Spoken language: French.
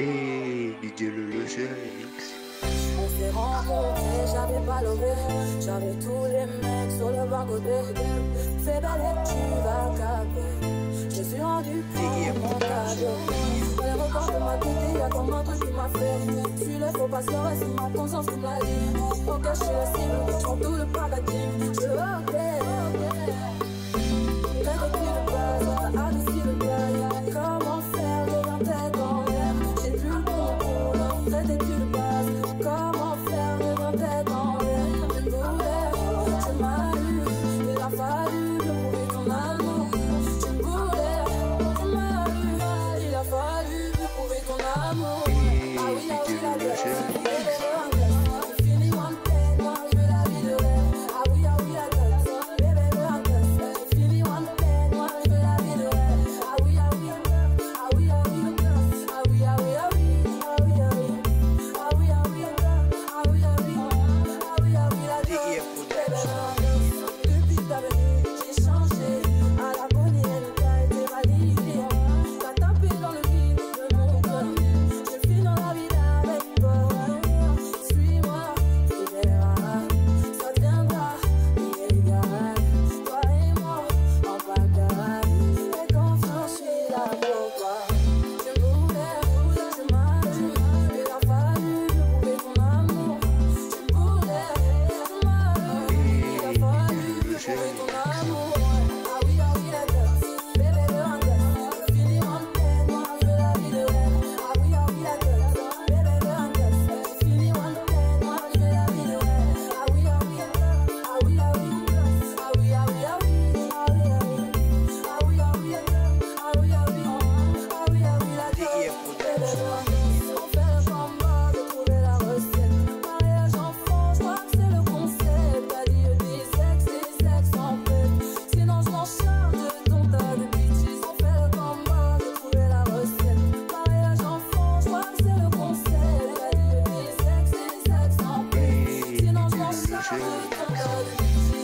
Et Didier le logeur. On s'est rencontrés, j'avais pas levé. J'avais tous les mecs sur le bas côté. Fais balai, tu vas caper. Je suis rendu pour mon cadeau. Les records de ma beauté, y'a comme un truc qui m'a fait. Tu le faux pas, c'est ma conscience qui m'a dit. Ok, je la cible, je tout le paradigme. Melodies.